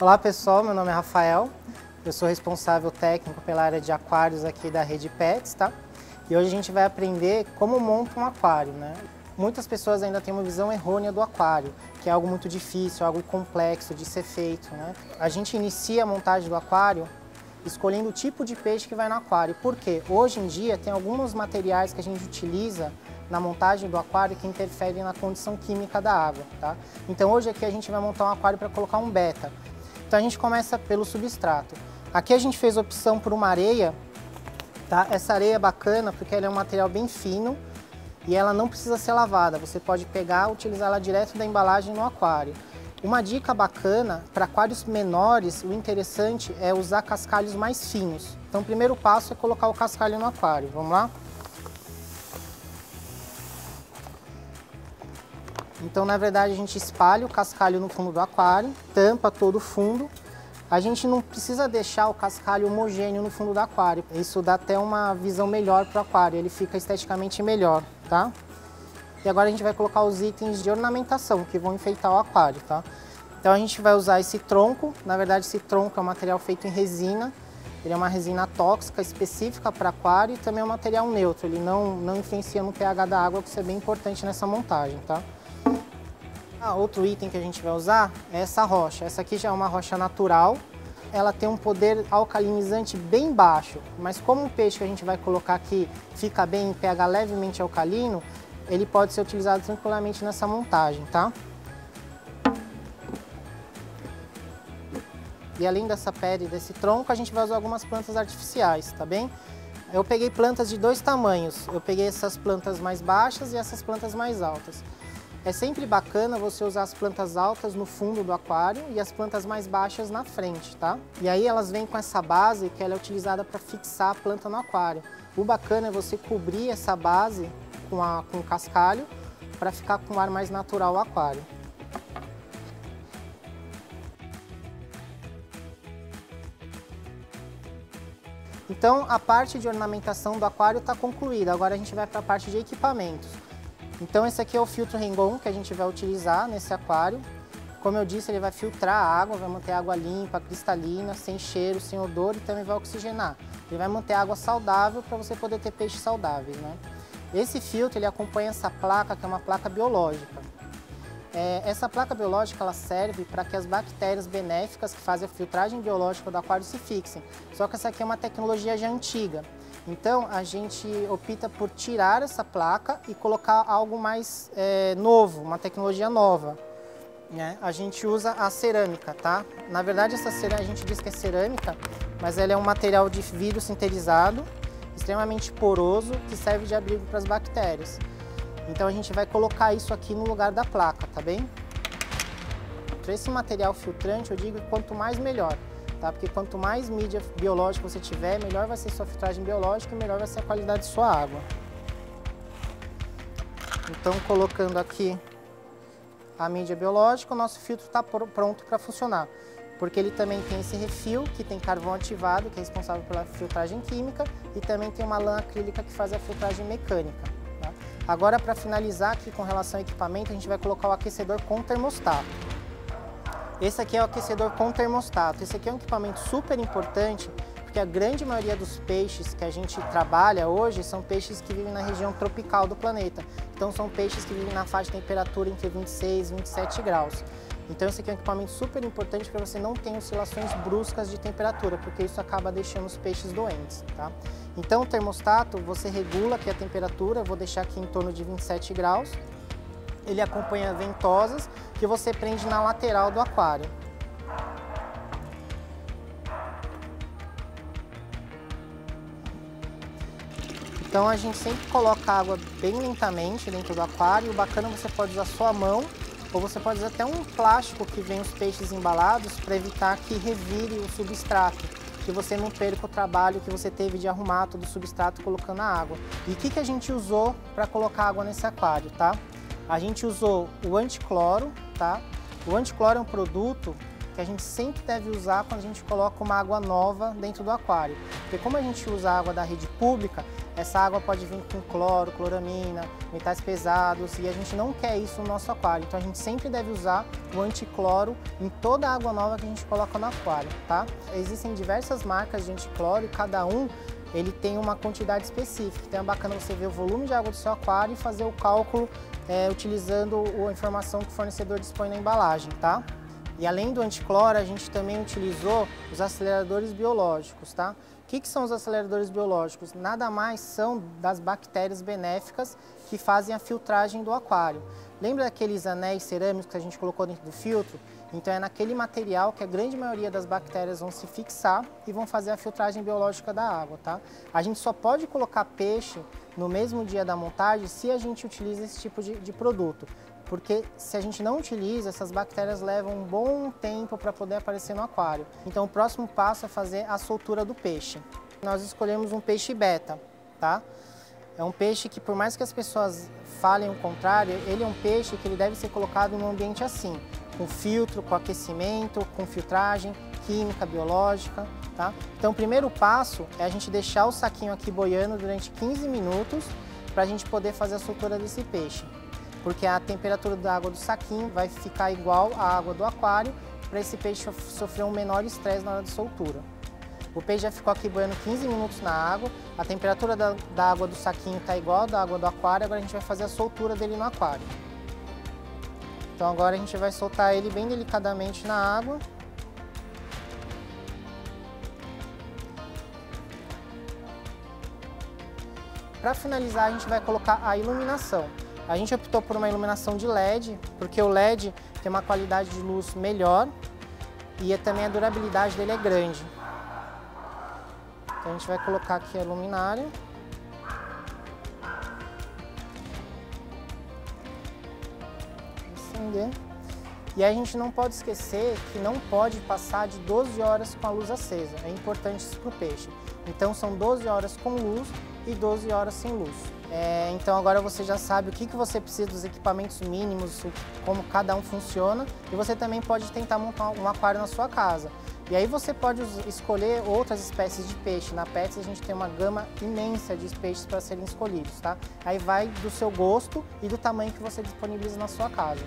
Olá pessoal, meu nome é Rafael, eu sou responsável técnico pela área de aquários aqui da Rede Pets, tá? E hoje a gente vai aprender como monta um aquário, né? Muitas pessoas ainda têm uma visão errônea do aquário, que é algo muito difícil, algo complexo de ser feito, né? A gente inicia a montagem do aquário escolhendo o tipo de peixe que vai no aquário. Por quê? Hoje em dia tem alguns materiais que a gente utiliza na montagem do aquário que interferem na condição química da água, tá? Então hoje aqui a gente vai montar um aquário para colocar um beta. Então a gente começa pelo substrato. Aqui a gente fez opção por uma areia, tá? Essa areia é bacana porque ela é um material bem fino e ela não precisa ser lavada. Você pode pegar e utilizar ela direto da embalagem no aquário. Uma dica bacana para aquários menores, o interessante é usar cascalhos mais finos. Então o primeiro passo é colocar o cascalho no aquário. Vamos lá? Então, na verdade, a gente espalha o cascalho no fundo do aquário, tampa todo o fundo. A gente não precisa deixar o cascalho homogêneo no fundo do aquário. Isso dá até uma visão melhor para o aquário, ele fica esteticamente melhor, tá? E agora a gente vai colocar os itens de ornamentação que vão enfeitar o aquário, tá? Então a gente vai usar esse tronco, na verdade esse tronco é um material feito em resina, ele é uma resina tóxica específica para aquário e também é um material neutro, ele não, não influencia no pH da água, que isso é bem importante nessa montagem, tá? Ah, outro item que a gente vai usar é essa rocha. Essa aqui já é uma rocha natural. Ela tem um poder alcalinizante bem baixo, mas como o peixe que a gente vai colocar aqui fica bem em pH levemente alcalino, ele pode ser utilizado tranquilamente nessa montagem, tá? E além dessa pele e desse tronco, a gente vai usar algumas plantas artificiais, tá bem? Eu peguei plantas de dois tamanhos. Eu peguei essas plantas mais baixas e essas plantas mais altas. É sempre bacana você usar as plantas altas no fundo do aquário e as plantas mais baixas na frente, tá? E aí elas vêm com essa base que ela é utilizada para fixar a planta no aquário. O bacana é você cobrir essa base com, a, com o cascalho para ficar com um ar mais natural o aquário. Então a parte de ornamentação do aquário está concluída, agora a gente vai para a parte de equipamentos. Então esse aqui é o filtro Rengon que a gente vai utilizar nesse aquário. Como eu disse, ele vai filtrar a água, vai manter a água limpa, cristalina, sem cheiro, sem odor e também vai oxigenar. Ele vai manter a água saudável para você poder ter peixes saudáveis. Né? Esse filtro ele acompanha essa placa, que é uma placa biológica. É, essa placa biológica ela serve para que as bactérias benéficas que fazem a filtragem biológica do aquário se fixem. Só que essa aqui é uma tecnologia já antiga. Então a gente opta por tirar essa placa e colocar algo mais é, novo, uma tecnologia nova. Né? A gente usa a cerâmica, tá? Na verdade essa cerâmica, a gente diz que é cerâmica, mas ela é um material de vidro sinterizado, extremamente poroso, que serve de abrigo para as bactérias. Então a gente vai colocar isso aqui no lugar da placa, tá bem? Para esse material filtrante eu digo que quanto mais melhor tá? Porque quanto mais mídia biológica você tiver, melhor vai ser sua filtragem biológica e melhor vai ser a qualidade de sua água. Então, colocando aqui a mídia biológica, o nosso filtro está pronto para funcionar. Porque ele também tem esse refil, que tem carvão ativado, que é responsável pela filtragem química, e também tem uma lã acrílica que faz a filtragem mecânica. Tá? Agora, para finalizar aqui com relação ao equipamento, a gente vai colocar o aquecedor com termostato. Esse aqui é o aquecedor com termostato. Esse aqui é um equipamento super importante porque a grande maioria dos peixes que a gente trabalha hoje são peixes que vivem na região tropical do planeta. Então são peixes que vivem na faixa de temperatura entre 26 e 27 graus. Então esse aqui é um equipamento super importante para você não ter oscilações bruscas de temperatura, porque isso acaba deixando os peixes doentes, tá? Então o termostato, você regula aqui a temperatura, vou deixar aqui em torno de 27 graus, ele acompanha ventosas que você prende na lateral do aquário. Então a gente sempre coloca a água bem lentamente dentro do aquário. O bacana você pode usar sua mão ou você pode usar até um plástico que vem os peixes embalados para evitar que revire o substrato, que você não perca o trabalho que você teve de arrumar todo o substrato colocando a água. E o que, que a gente usou para colocar água nesse aquário, tá? A gente usou o anticloro, tá? O anticloro é um produto que a gente sempre deve usar quando a gente coloca uma água nova dentro do aquário. Porque como a gente usa água da rede pública, essa água pode vir com cloro, cloramina, metais pesados e a gente não quer isso no nosso aquário. Então a gente sempre deve usar o anticloro em toda a água nova que a gente coloca no aquário, tá? Existem diversas marcas de anticloro e cada um ele tem uma quantidade específica. Então é bacana você ver o volume de água do seu aquário e fazer o cálculo é, utilizando a informação que o fornecedor dispõe na embalagem, tá? E além do anticloro, a gente também utilizou os aceleradores biológicos, tá? O que, que são os aceleradores biológicos? Nada mais são das bactérias benéficas que fazem a filtragem do aquário. Lembra daqueles anéis cerâmicos que a gente colocou dentro do filtro? Então é naquele material que a grande maioria das bactérias vão se fixar e vão fazer a filtragem biológica da água, tá? A gente só pode colocar peixe no mesmo dia da montagem se a gente utiliza esse tipo de, de produto. Porque se a gente não utiliza, essas bactérias levam um bom tempo para poder aparecer no aquário. Então o próximo passo é fazer a soltura do peixe. Nós escolhemos um peixe beta, tá? É um peixe que por mais que as pessoas falem o contrário, ele é um peixe que ele deve ser colocado num ambiente assim, com filtro, com aquecimento, com filtragem, química, biológica, tá? Então o primeiro passo é a gente deixar o saquinho aqui boiando durante 15 minutos para a gente poder fazer a soltura desse peixe. Porque a temperatura da água do saquinho vai ficar igual à água do aquário para esse peixe sofrer um menor estresse na hora de soltura. O peixe já ficou aqui boiando 15 minutos na água, a temperatura da, da água do saquinho está igual à da água do aquário, agora a gente vai fazer a soltura dele no aquário. Então agora a gente vai soltar ele bem delicadamente na água. Para finalizar, a gente vai colocar a iluminação. A gente optou por uma iluminação de LED, porque o LED tem uma qualidade de luz melhor e também a durabilidade dele é grande. Então a gente vai colocar aqui a luminária. Acender. E a gente não pode esquecer que não pode passar de 12 horas com a luz acesa. É importante isso para o peixe. Então são 12 horas com luz e 12 horas sem luz. É, então agora você já sabe o que, que você precisa dos equipamentos mínimos, como cada um funciona e você também pode tentar montar um aquário na sua casa. E aí você pode escolher outras espécies de peixe. Na Pets a gente tem uma gama imensa de peixes para serem escolhidos, tá? Aí vai do seu gosto e do tamanho que você disponibiliza na sua casa.